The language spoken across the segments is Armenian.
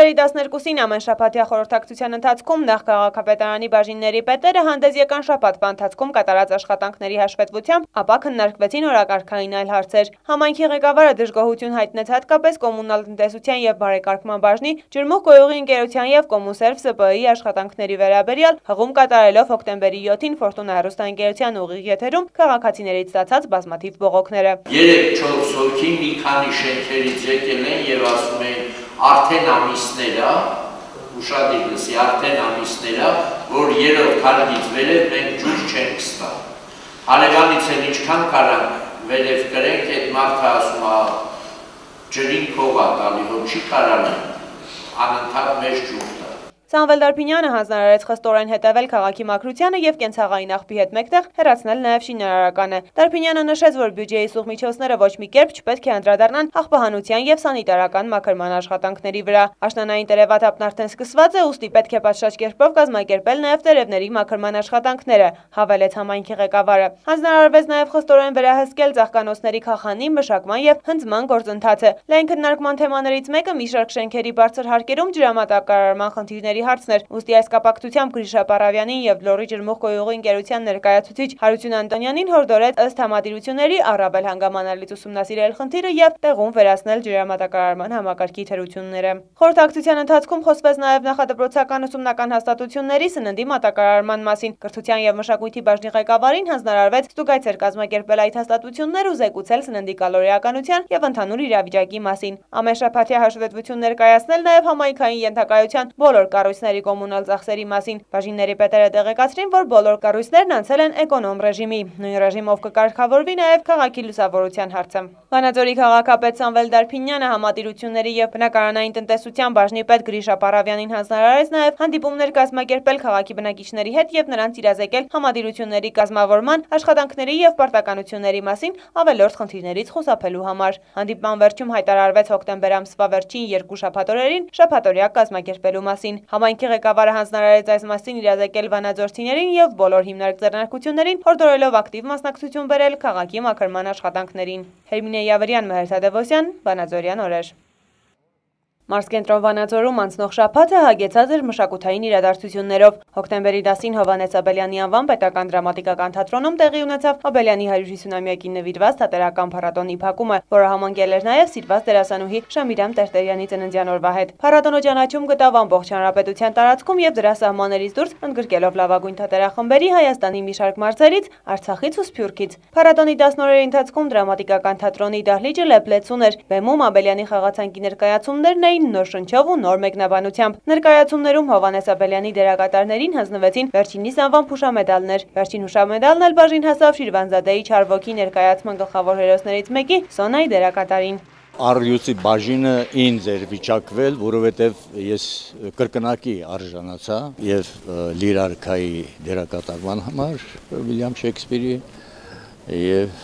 Հոկտեմբերի 12-ին ամեն շաբաթյա խորհրդակցության ընթացքում նախ քաղաքապետարանի բաժինների պետերը հանդես եկան շաբաթվա ընթացքում կատարած աշխատանքների հաշվետվությամբ, ապա քննարկվեցին օրակարգային այլ հարցեր։ Համայնքի ղեկավարը դժգոհություն հայտնեց հատկապես կոմունալ տնտեսության եւ բարեկարգման բաժնի ջրմուղ գոյուղի ընկերության եւ Կոմուսերվ ՍՊԸ-ի աշխատանքների վերաբերյալ հղում կատարելով հոկտեմբերի 7-ին Ֆորտունա հեռուստաընկերության ուղիղ եթերում քաղաքացիներից ստացած բազմաթիվ բողոքները։ 3-4 հոգի մի քանի շենքերից եկել են եւ ասում են արդեն ամիսներ է, ուշադիր լսի, արդեն ամիսներ է, որ երրորդ քարից վերև մենք ջուր չենք ստա։ Հարևանից էլ ինչքան կարանք վերև կրենք, այդ մարդը ասում է ջրին փող է տալի, որ չի կարան անընդհատ մեզ ջուր Սամվել Դարփինյանը հանձնարարեց խստորեն հետևել քաղաքի մակրությանը եւ կենցաղային աղբի հետ մեկտեղ հեռացնել նաեւ շինարարականը։ Դարփինյանը նշեց, որ բյուջեի սուղ միջոցները ոչ մի կերպ չպետք է անդրադառնան աղբահանության եւ սանիտարական մաքրման աշխատանքների վրա։ Աշնանային տերևաթափն արդեն սկսված է, ուստի պետք է պատշաճ կերպով կազմակերպել նաեւ տերևների մաքրման աշխատանքները, հավելեց համայնքի ղեկավարը։ Հանձնարարվեց նաեւ խստորեն վերահսկել ցաղկանոցների քախանի, մշակման եւ հնձման գործընթացը։ Լայն քննարկման թեմաներից մեկը մի շարք շենքերի բարձր հարկերում ջրամատակարարման խնդիրների խնդիրների հարցն էր։ Ոստի այս կապակցությամբ Գրիշա Պարավյանին եւ Լորի ջրմուղ գոյուղի ընկերության ներկայացուցիչ Հարություն Անտոնյանին հորդորեց ըստ համատիրությունների առավել հանգամանալից ուսումնասիրել խնդիրը եւ տեղում վերացնել ջրամատակարարման համակարգի թերությունները։ Խորհրդակցության ընթացքում խոսվեց նաեւ նախադպրոցական ուսումնական հաստատությունների սննդի մատակարարման մասին։ Կրթության եւ մշակույթի բաժնի ղեկավարին հանձնարարվեց ստուգայցեր կազմակերպել այդ հաստատություններ ու զեկուցել սննդի կալորիականության եւ ընդհանուր իրավիճակի մասին։ Ամեն շաբաթյա հաշվետվություն ներկայացնել նաեւ համայնքային ենթակայության բոլոր կառույցների կառույցների կոմունալ ծախսերի մասին։ Բաժինների պետերը տեղեկացրին, որ բոլոր կառույցներն անցել են էկոնոմ ռեժիմի։ Նույն ռեժիմով կկարգավորվի նաև քաղաքի լուսավորության հարցը։ Վանաձորի քաղաքապետ Սամվել Դարփինյանը համատիրությունների եւ բնակարանային տնտեսության բաժնի պետ Գրիշա Պարավյանին հանձնարարեց նաև հանդիպումներ կազմակերպել քաղաքի բնակիչների հետ եւ նրանց իրազեկել համատիրությունների կազմավորման, աշխատանքների եւ պարտականությունների մասին ավելորդ խնդիրներից խուսափելու համար։ Հանդիպման վերջում հայտարարվեց հոկտեմբեր ամսվա վերջին երկու շաբաթօրերին շաբաթօրյա կազմակերպելու մասին։ Համայնքի ղեկավարը հանձնարարեց այս մասին իրազեկել վանաձորցիներին եւ բոլոր հիմնարկ ձեռնարկություններին, հորդորելով ակտիվ մասնակցություն բերել քաղաքի մաքրման աշխատանքներին։ Հերմինե Յավրյան, Մհեր Թադևոսյան, Վանաձորյան օրեր։ Մարսկենտրոն Վանաձորում անցնող շաբաթը հագեցած էր մշակութային իրադարձություններով։ Հոկտեմբերի 10-ին Հովանես Աբելյանի անվան պետական դրամատիկական թատրոնում տեղի ունեցավ Աբելյանի 150-ամյակին նվիրված թատերական փառատոնի փակումը, որը համընկել էր նաև սիրված դերասանուհի Շամիրամ Տերտերյանի ծննդյան օրվա հետ։ Փառատոնը ճանաչում գտավ ամբողջ հանրապետության տարածքում եւ դրա սահմաններից դուրս ընդգրկելով լավագույն թատերախմբերի Հայաստանի մի շարք մարզերից, Արցախից ու Սփյուռքից։ Փառատոնի 10 օրերի ընթացքում դրամատիկական թատրոնի դահլիճը լեփլեցուն էր։ Բեմում Աբելյանի խաղացանկի ներկայացումներն էին էին նոր շնչով ու նոր մեկնաբանությամբ։ Ներկայացումներում Հովանես Աբելյանի դերակատարներին հանձնվեցին վերջինիս անվան փուշամեդալներ։ Վերջին հուշամեդալն էլ բաժին հասավ Շիրվանզադեի Չարվոքի ներկայացման գլխավոր հերոսներից մեկի Սոնայի դերակատարին առյուծի բաժինը ինձ էր վիճակվել, որովհետև ես կրկնակի արժանացա եւ լիրարքայի դերակատարման համար Վիլյամ Շեքսպիրի եւ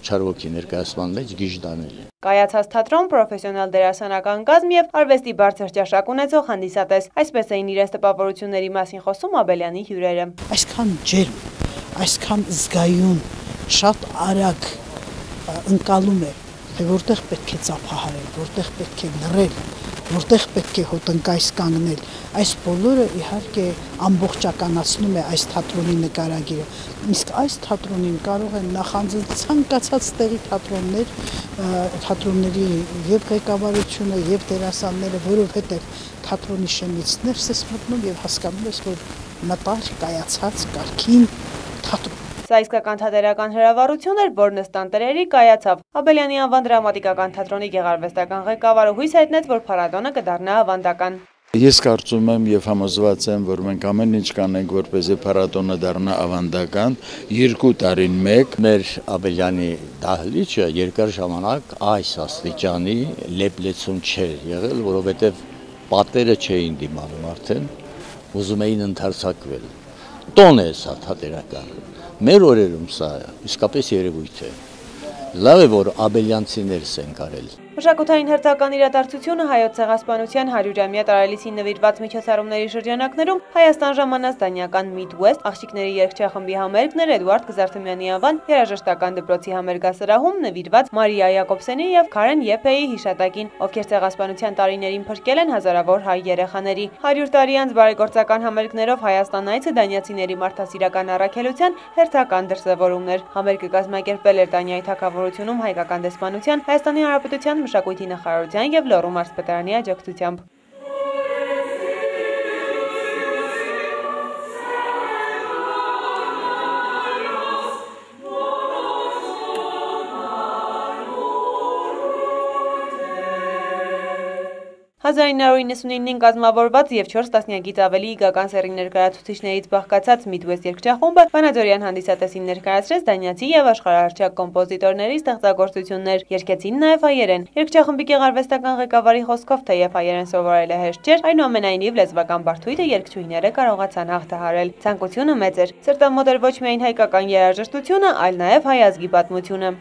Չարվոքի ներկայացման մեջ գիժ դանել։ Կայացած թատրոն պրոֆեսիոնալ դերասանական կազմ եւ արվեստի բարձր ճաշակ ունեցող հանդիսատես։ Այսպես էին իրենց տպավորությունների մասին խոսում Աբելյանի հյուրերը։ Այսքան ջերմ, այսքան զգայուն, շատ արագ ընկալում է, որտեղ պետք է ծափահարել, որտեղ պետք է լռել, որտեղ պետք է հոտնկայս կանգնել։ Այս բոլորը իհարկե ամբողջականացնում է այս թատրոնի նկարագիրը։ Իսկ այս թատրոնին կարող են նախանձել ցանկացած տեղի թատրոններ, թատրոնների եւ ղեկավարությունը եւ դերասանները, որովհետեւ թատրոնի շենից ներս ես մտնում եւ հասկանում ես, որ մտար կայացած կարքին թատրոն Սա իսկական թատերական հրավառություն էր, որն ըստ տերերի կայացավ։ Աբելյանի անվան դրամատիկական թատրոնի գեղարվեստական ղեկավարը հույս հայտնեց, որ փառատոնը կդառնա ավանդական։ Ես կարծում եմ եւ համոզված եմ, որ մենք ամեն ինչ կանենք, որպեսզի փառատոնը դառնա ավանդական։ Երկու տարին մեկ մեր Աբելյանի դահլիճը երկար ժամանակ այս աստիճանի լեփլեցուն չէր եղել, որովհետեւ պատերը չէին դիմանում արդեն, ուզում էին ընդարձակվել։ Տոն է սա թատերական Մեր օրերում սա իսկապես երևույթ է։ Լավ է, որ աբելյանցիներս են կարել։ Մշակութային հերթական իրադարձությունը հայոց ցեղասպանության 100-ամյա տարելիցին նվիրված միջոցառումների շրջանակներում Հայաստան ժամանած դանյական Midwest աղջիկների երգչախմբի համերգն էր Էդուարդ Կզարթումյանի անվան երաժշտական դպրոցի համերգասրահում նվիրված Մարիա Յակոբսենի եւ Քարեն Եփեի հիշատակին, ովքեր ցեղասպանության տարիներին փրկել են հազարավոր հայ երեխաների։ 100 տարի անց բարեգործական համերգներով Հայաստան այցը դանյացիների մարդասիրական առաքելության հերթական դրսևորումներ։ Համերգը կազմակերպել էր Դանիայի թագավորությունում հայկական դեսպանության, Հայաստանի Հանրապետության մշակույթի նախարարության եւ Լոռու մարզպետարանի աջակցությամբ։ «1999-ին կազմավորված և 4 տասնյակից ավելի իգական սեռի ներկայացուցիչներից բաղկացած Midwest երգչախումբը Վանաձորյան հանդիսատեսին ներկայացրեց դանյացի և աշխարհահռչակ կոմպոզիտորների ստեղծագործություններ, երգեցին նաև հայերեն։ Երգչախմբի գեղարվեստական ղեկավարի խոսքով թեև հայերեն սովորելը հեշտ չէր, այնուամենայնիվ լեզվական բարդույթը երգչուհիները կարողացան հաղթահարել։ Ցանկությունը մեծ էր։ Սրտամոտ էր ոչ միայն հայկական երաժշտությունը, այլ նաև հայ ազգի պատմությունը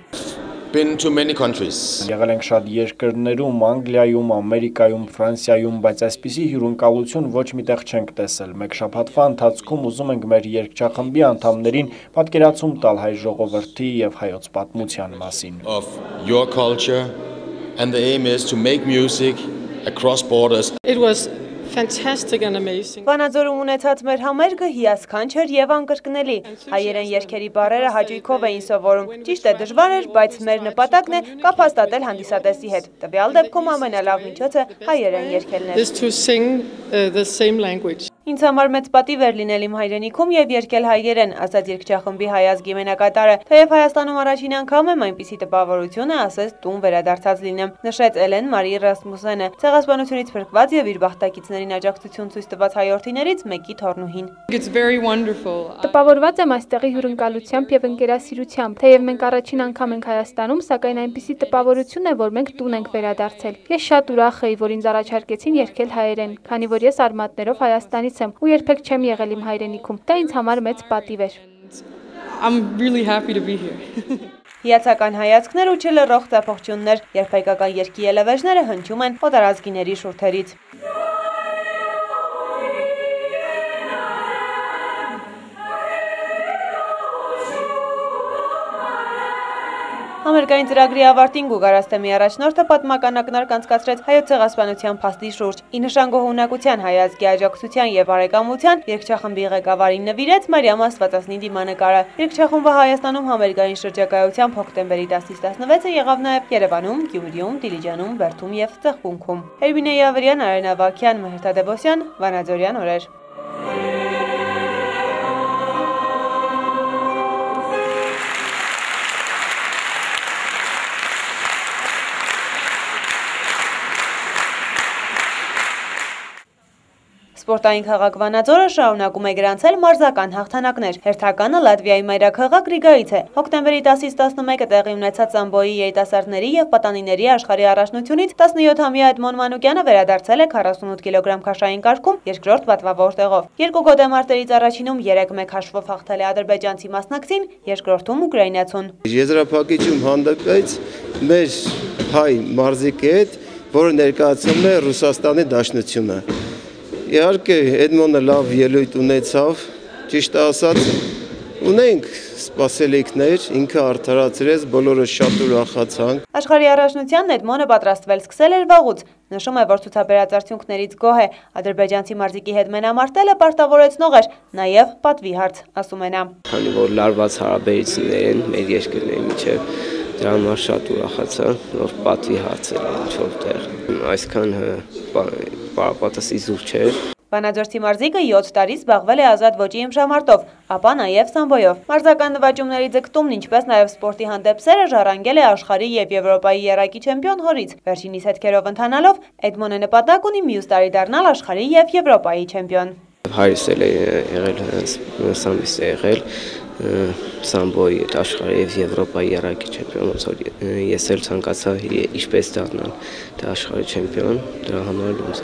been to many countries. Եղել ենք շատ երկրներում, Անգլիայում, Ամերիկայում, Ֆրանսիայում, բայց այսպիսի հյուրընկալություն ոչ միտեղ չենք տեսել։ Մեկ շաբաթվա ընթացքում ուզում ենք մեր երգչախմբի անդամներին պատկերացում տալ հայ ժողովրդի եւ հայոց պատմության մասին։ Of your culture and the aim is to make music across borders. It was fantastic and amazing. Վանաձորում ունեցած մեր համերգը հիասքանչ էր եւ անկրկնելի։ Հայերեն երգերի բառերը հաճույքով էին սովորում։ Ճիշտ է, դժվար էր, բայց մեր նպատակն է կապ հաստատել հանդիսատեսի հետ։ Տվյալ դեպքում ամենալավ միջոցը հայերեն երգելն էր։ Is to sing uh, the same language. Ինձ համար մեծ պատիվ էր լինել իմ հայրենիքում եւ երկել հայերեն, ասաց երգչախմբի հայազգի մենակատարը։ Թեև Հայաստանում առաջին անգամ եմ այնպիսի տպավորությունը, ասես տուն վերադարձած լինեմ, նշեց Էլեն Մարի Ռասմուսենը։ Ցեղասպանությունից փրկված եւ իր բախտակիցներին աջակցություն ցույց տված հայորդիներից մեկի թորնուհին։. Տպավորված եմ այստեղի հյուրընկալությամբ եւ ընկերասիրությամբ։ Թեև մենք առաջին անգամ ենք Հայաստանում, սակայն այնպիսի տպավորություն է, որ մենք տուն ենք վերադարձել։ Ես շատ ուրախ եի, որ ինձ առաջարկեցին երգել հայերեն, քանի որ ես արմատներով Հայաստանից եմ ու երբեք չեմ եղել իմ հայրենիքում։ Դա ինձ համար մեծ պատիվ էր։ I'm really happy to be here. Հիացական հայացքներ ու չլռող ծափողջուններ, երբ հայկական երկի ելևեժները հնչում են օտարազգիների շուրթերից։ Համերգային ծրագրի ավարտին Գուգարաստեմի առաջնորդը պատմական ակնարկ անցկացրեց հայոց ցեղասպանության փաստի շուրջ։ Ի նշան գոհունակության հայազգի աջակցության եւ բարեկամության երգչախմբի ղեկավարին նվիրեց Մարիամ Աստվածածնի դիմանկարը։ Երգչախումբը Հայաստանում համերգային շրջակայությամբ հոկտեմբերի 10-ից 16-ը եղավ նաեւ Երևանում, Գյումրիում, Դիլիջանում, Բերդում եւ Ծխունքում։ Հերբինե Յավրյան, Արենա Վակյան, Մհերթա Դեբոսյան, Վանաձորյան օրեր։ Սպորտային քաղաք Վանաձորը շարունակում է գրանցել մարզական հաղթանակներ։ Հերթականը Լատվիայի մայրաքաղաք Ռիգայից է։ Հոկտեմբերի 10-ից 11-ը տեղի ունեցած Սամբոյի երիտասարդների եւ պատանիների աշխարհի առաջնությունից 17-ամյա Էդմոն Մանուկյանը վերադարձել է 48 կիլոգրամ քաշային կարգում երկրորդ պատվավոր տեղով։ Երկու գոտեմարտերից առաջինում 3-1 հաշվով հաղթել է ադրբեջանցի մասնակցին, երկրորդում ուկրաինացուն։ Եզրափակիչում հանդիպեց մեր հայ մարզիկի հետ, որը ներկայացնում է Ռուսաստանի Դաշնությունը։ Իհարկե Էդմոնը լավ ելույթ ունեցավ, ճիշտ ասած ունենք սպասելիքներ, ինքը արդարացրեց, բոլորը շատ ուրախացանք։ Աշխարհի առաջնության Էդմոնը պատրաստվել սկսել էր վաղուց։ Նշում է, որ ցուցաբերած արդյունքներից գոհ է։ Ադրբեջանցի մարզիկի հետ մենամարտելը պարտավորեցնող էր, նաև պատվի հարց, ասում է նա։ Քանի որ լարված հարաբերություններ են մեր երկրների միջև, դրա համար շատ ուրախացա, որ պատվի հարցել է ինչ-որ տեղ։ Այսքան պարապատս իզուր չէր։ Վանաձորցի մարզիկը 7 տարի զբաղվել է ազատ ոճի իմշամարտով, ապա նաև սամբոյով։ Մարզական նվաճումների ձգտումն, ինչպես նաև սպորտի հանդեպ սերը ժառանգել է աշխարհի եւ Եվրոպայի երակի չեմպիոն հորից։ Վերջինիս հետքերով ընթանալով Էդմոնը նպատակ ունի մյուս տարի դառնալ աշխարհի եւ Եվրոպայի չեմպիոն։ Հայրս էլ է եղել սամբիս է եղել սամբոյի աշխարհի եւ Եվրոպայի երակի չեմպիոն, ոնց որ ես էլ ցանկացա ինչպես դառնալ դա աշխարհի չեմպիոն, դրա համար ոնց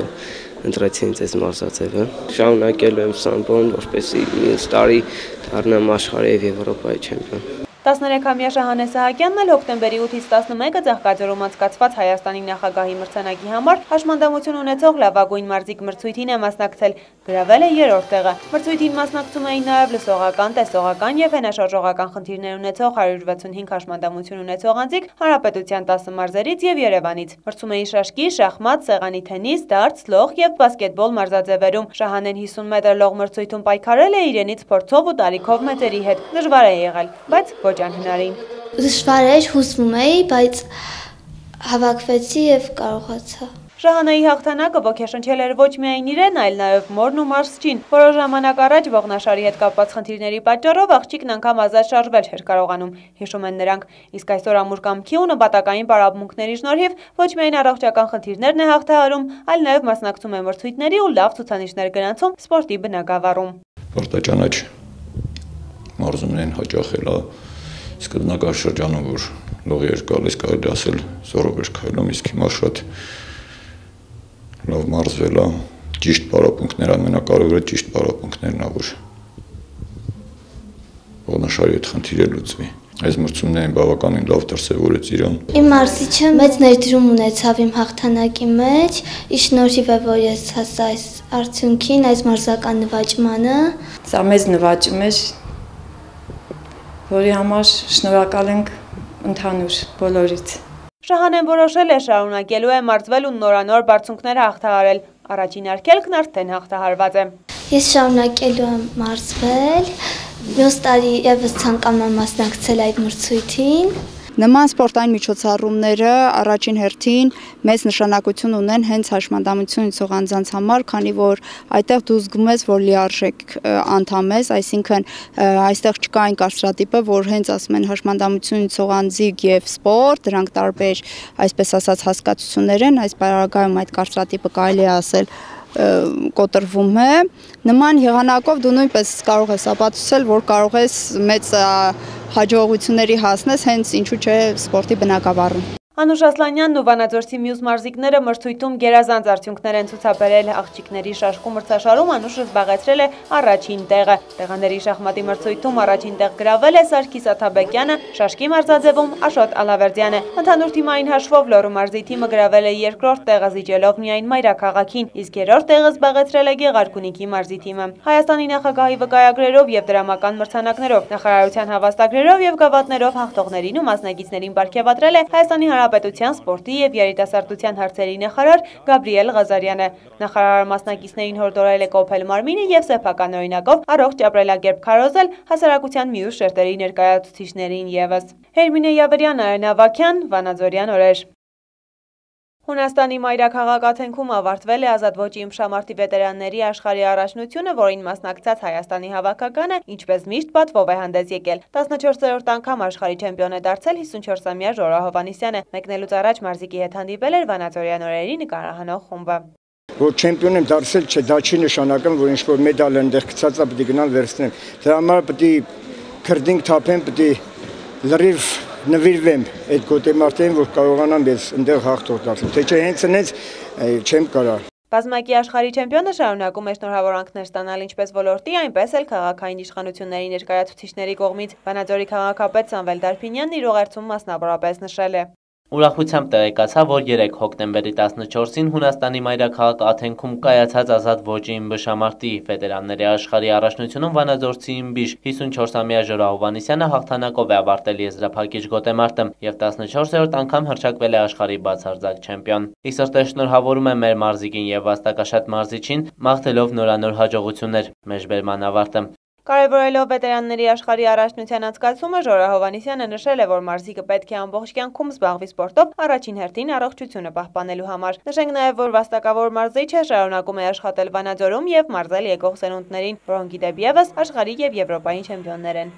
ընտրեցի ինձ այս մարզաձևը։ Շարունակելու եմ սամբոն, որպեսզի մյուս տարի դառնամ աշխարհի եւ Եվրոպայի չեմպիոն։ 13-ամյա Շահանե Սահակյանն էլ հոկտեմբերի 8-ից 11-ը Ծաղկաձորում անցկացված Հայաստանի նախագահի մրցանակի համար հաշմանդամություն ունեցող լավագույն մարզիկ մրցույթին է մասնակցել, գրավել է երրորդ տեղը։ Մրցույթին մասնակցում էին նաև լսողական, տեսողական եւ հենաշարժողական խնդիրներ ունեցող 165 հաշմանդամություն ունեցող անձիկ Հանրապետության 10 մարզերից եւ Երևանից։ Մրցում էին շաշկի, շախմատ, սեղանի թենիս, դարց, լող եւ բասկետբոլ մարզաձևերում։ Շահանեն 50 մետր լող մրցույթում պայքարել է իրենից փորձով ու տարիքով մեծերի հետ։ Դժվար է եղել, բայց ոչ անհնարին։ Դժվար էր, հուսվում էի, բայց հավաքվեցի եւ կարողացա։ Շահանայի հաղթանակը ոգեշնչել էր ոչ միայն իրեն, այլ նաև մորն ու մարսչին։ Որոշ ժամանակ առաջ ողնաշարի հետ կապված խնդիրների պատճառով աղջիկն անգամ ազատ շարժվել չէր կարողանում, հիշում են նրանք։ Իսկ այսօր ամուր կամքի ու նպատակային պարապմունքների շնորհիվ ոչ միայն առողջական խնդիրներն է հաղթահարում, այլ նաև մասնակցում է մրցույթների ու լավ ցուցանիշներ գրանցում սպորտի բնակավարում։ Պարտաճանաչ մարզումներին հաճախել է սկզբնակաշրջանում, որ լողի էր գալիս, կարելի ասել զորով էր քայլում, իսկ հիմա շատ լավ մարզվել է, ճիշտ պարապմունքներ, ամենակարևորը ճիշտ պարապմունքներն է, որ ողնաշարի այդ խնդիրը լուծվի։ Այս մրցումներին բավականին լավ դրսևորեց իրան։ Իմ մարզիչը մեծ ներդրում ունեցավ իմ հաղթանակի մեջ, ի շնորհիվ է, որ ես հասա այս արդյունքին, այս մարզական նվաճմանը։ Սա մեծ նվաճում էր, որի համար շնորհակալ ենք ընդհանուր բոլորից։ Շահանեն որոշել է շարունակելու է մարզվել ու նորանոր բարձունքներ հաղթահարել։ Առաջին արգելքն արդեն հաղթահարված է։ Ես շարունակելու եմ մարզվել, մյուս տարի եւս ցանկանում եմ մասնակցել այդ մրցույթին։ Նման սպորտային միջոցառումները առաջին հերթին մեծ նշանակություն ունեն հենց հաշմանդամություն ունեցող անձանց համար, քանի որ այդտեղ դու զգում ես, որ լիարժեք անդամ ես, այսինքն այստեղ չկա այն կարծրատիպը, որ հենց ասում են հաշմանդամություն ունեցող անձիկ եւ սպորտ, դրանք տարբեր, այսպես ասած, հասկացություններ են, այս բարակայում այդ կարծրատիպը կարելի է ասել կոտրվում է նման եղանակով դու նույնպես կարող ես ապացուցել որ կարող ես մեծ հաջողությունների հասնես հենց ինչու՞ չէ սպորտի բնակավարում։ Անուշ Ասլանյանն ու Վանաձորցի մյուս մարզիկները մրցույթում գերազանց արդյունքներ են ցուցաբերել. աղջիկների շաշկու մրցաշարում Անուշը զբաղեցրել է առաջին տեղը։ Տեղաների շախմատի մրցույթում առաջին տեղ գրավել է Սարգիս Աթաբեկյանը, շաշկի մարզաձևում Աշոտ Ալավերդյանը։ Ընդհանուր թիմային հաշվով Լոռու մարզի թիմը գրավել է երկրորդ տեղը զիջելով միայն Մայրաքաղաքին, իսկ երրորդ տեղը զբաղեցրել է Գեղարքունիքի մարզի թիմը։ Հայաստանի նախագահի վկայագրերով եւ դրամական մրցանակներով, նախարարության հավաստագրերով եւ գավաթներով հաղթողներին ու մասնակիցներին ապարգևատրել է Հայաստանի Հանրապետության սպորտի եւ երիտասարդության հարցերի նախարար Գաբրիել Ղազարյանը։ Նախարարը մասնակիցներին հորդորել է կոփել մարմինը եւ սեփական օրինակով առողջ ապրելակերպ քարոզել հասարակության մյուս շերտերի ներկայացուցիչներին եւս։ Հերմինե Յավրյան, Արենա Վաքյան, Վանաձորյան օրեր։ Հունաստանի մայրաքաղաք Աթենքում ավարտվել է ազատ ոճի իմշամարտի վետերանների աշխարհի առաջնությունը, որին մասնակցած Հայաստանի հավաքականը, ինչպես միշտ պատվով է հանդես եկել։ 14-րդ անգամ աշխարհի չեմպիոն է դարձել 54-ամյա Ժորա Հովանիսյանը։ Մեկնելուց առաջ մարզիկի հետ հանդիպել էր Վանաձորյան օրերի նկարահանող խումբը որ չեմպիոն եմ դարձել, չէ, դա չի նշանակում, որ ինչ-որ մեդալ ընդեղ գցած է, պետք է գնալ վերցնեմ։ Դրա համար է քրդինք թափեմ, է լրիվ նվիրվեմ այդ գոտեմարտերին, որ կարողանամ ես այնտեղ հաղթող դարձնել։ Թե չէ հենց այնց չեմ կարա։ Բազմակի աշխարհի չեմպիոնը շարունակում է շնորհավորանքներ ստանալ ինչպես ոլորտի, այնպես էլ քաղաքային իշխանությունների ներկայացուցիչների կողմից։ Վանաձորի քաղաքապետ Սամվել Դարփինյանն իր ուղերձում մասնավորապես նշել է. Ուրախությամբ տեղեկացա, որ 3 հոկտեմբերի 14-ին Հունաստանի մայրաքաղաք Աթենքում կայացած ազատ ոճի իմբշամարտի վետերանների աշխարհի առաջնությունում Վանաձորցի իմբիշ 54-ամյա Ժորա Հովանիսյանը հաղթանակով է ավարտել եզրափակիչ գոտեմարտը եւ 14-րդ անգամ հռչակվել է աշխարհի բացարձակ չեմպիոն։ Իսրտե շնորհավորում է մեր մարզիկին եւ վաստակաշատ մարզիչին, մաղթելով նորանոր հաջողություններ։ Մեջբերման ավարտը Կարևորելով վետերանների աշխարհի առաջնության անցկացումը Ժորա Հովանիսյանը նշել է, որ մարզիկը պետք է ամբողջ կյանքում զբաղվի սպորտով առաջին հերթին առողջությունը պահպանելու համար։ Նշենք նաև, որ վաստակավոր մարզիչը շարունակում է աշխատել Վանաձորում եւ մարզել եկող սերունդներին, որոնք գիտեբ եւս աշխարհի եւ Եվրոպայի չեմպիոններ են։